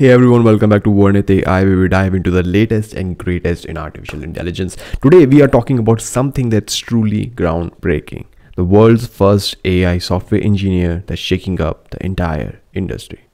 Hey everyone, welcome back to Varnit AI where we dive into the latest and greatest in artificial intelligence. Today we are talking about something that's truly groundbreaking. The world's first AI software engineer that's shaking up the entire industry.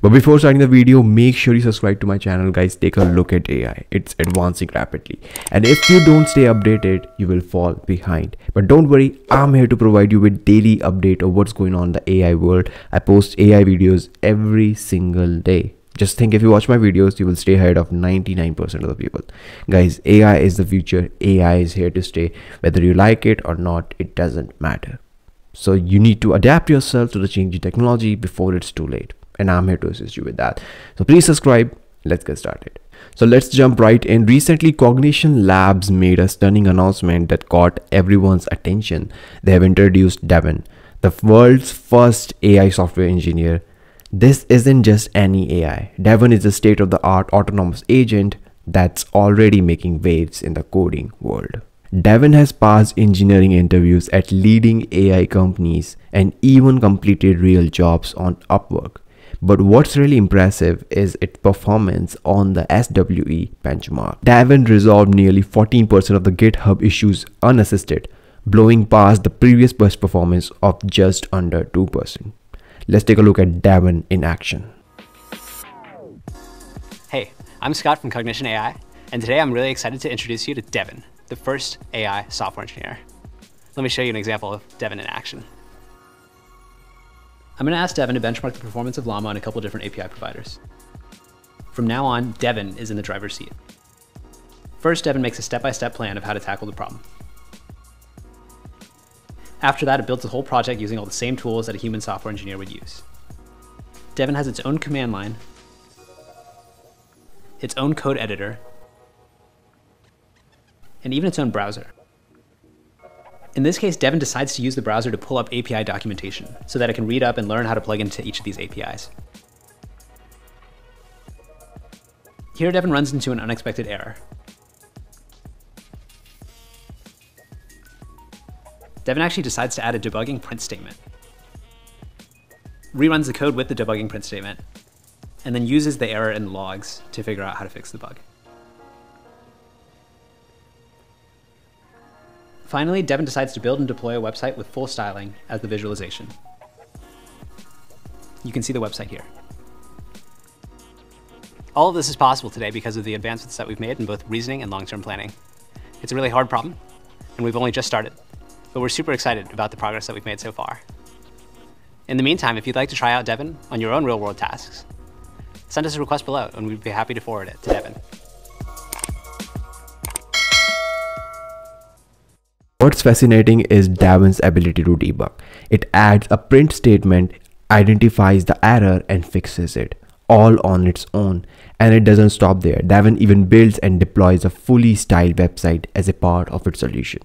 But before starting the video, make sure you subscribe to my channel guys. Take a look at AI. It's advancing rapidly. And if you don't stay updated, you will fall behind. But don't worry, I'm here to provide you with daily update of what's going on in the AI world. I post AI videos every single day. Just think if you watch my videos, you will stay ahead of 99% of the people. Guys, AI is the future. AI is here to stay. Whether you like it or not, it doesn't matter. So you need to adapt yourself to the changing technology before it's too late and I'm here to assist you with that. So please subscribe. Let's get started. So let's jump right in. Recently, Cognition Labs made a stunning announcement that caught everyone's attention. They have introduced Devin, the world's first AI software engineer. This isn't just any AI. Devin is a state-of-the-art autonomous agent that's already making waves in the coding world. Devin has passed engineering interviews at leading AI companies and even completed real jobs on Upwork. But what's really impressive is its performance on the SWE benchmark. Devin resolved nearly 14% of the GitHub issues unassisted, blowing past the previous best performance of just under 2%. Let's take a look at Devin in action. Hey, I'm Scott from Cognition AI, and today I'm really excited to introduce you to Devin, the first AI software engineer. Let me show you an example of Devin in action. I'm going to ask Devin to benchmark the performance of Llama on a couple different API providers. From now on, Devin is in the driver's seat. First, Devin makes a step-by-step -step plan of how to tackle the problem. After that, it builds a whole project using all the same tools that a human software engineer would use. Devin has its own command line, its own code editor, and even its own browser. In this case, Devin decides to use the browser to pull up API documentation so that it can read up and learn how to plug into each of these APIs. Here, Devin runs into an unexpected error. Devin actually decides to add a debugging print statement. Reruns the code with the debugging print statement, and then uses the error in logs to figure out how to fix the bug. Finally, Devin decides to build and deploy a website with full styling as the visualization. You can see the website here. All of this is possible today because of the advancements that we've made in both reasoning and long-term planning. It's a really hard problem, and we've only just started, but we're super excited about the progress that we've made so far. In the meantime, if you'd like to try out Devin on your own real-world tasks, send us a request below, and we'd be happy to forward it to Devin. What's fascinating is Devin's ability to debug. It adds a print statement, identifies the error and fixes it all on its own. And it doesn't stop there. Devin even builds and deploys a fully styled website as a part of its solution.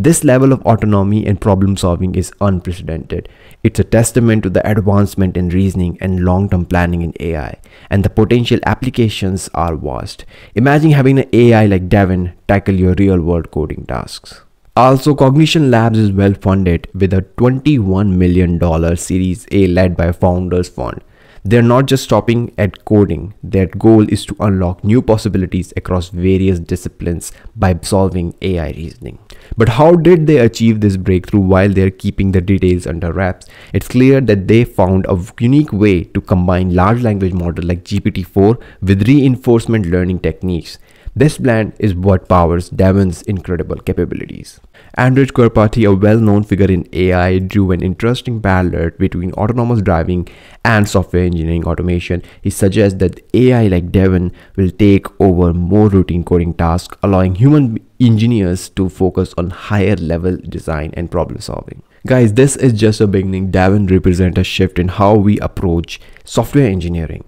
This level of autonomy and problem solving is unprecedented. It's a testament to the advancement in reasoning and long-term planning in AI, and the potential applications are vast. Imagine having an AI like Devin tackle your real-world coding tasks. Also, Cognition Labs is well funded with a $21 million Series A led by Founders Fund. They're not just stopping at coding, their goal is to unlock new possibilities across various disciplines by solving AI reasoning. But how did they achieve this breakthrough while they're keeping the details under wraps? It's clear that they found a unique way to combine large language model like GPT-4 with reinforcement learning techniques. This blend is what powers Devin's incredible capabilities. Andrej Karpathy, a well-known figure in AI, drew an interesting parallel between autonomous driving and software engineering automation. He suggests that AI like Devin will take over more routine coding tasks, allowing human engineers to focus on higher level design and problem solving. Guys, this is just a beginning. Devin represents a shift in how we approach software engineering.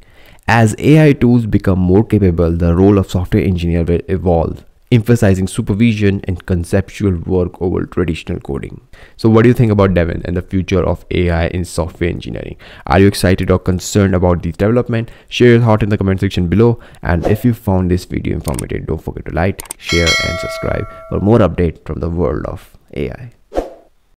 As AI tools become more capable, the role of software engineer will evolve, emphasizing supervision and conceptual work over traditional coding. So what do you think about Devin and the future of AI in software engineering? Are you excited or concerned about this development? Share your thought in the comment section below. And if you found this video informative, don't forget to like, share and subscribe for more update from the world of AI.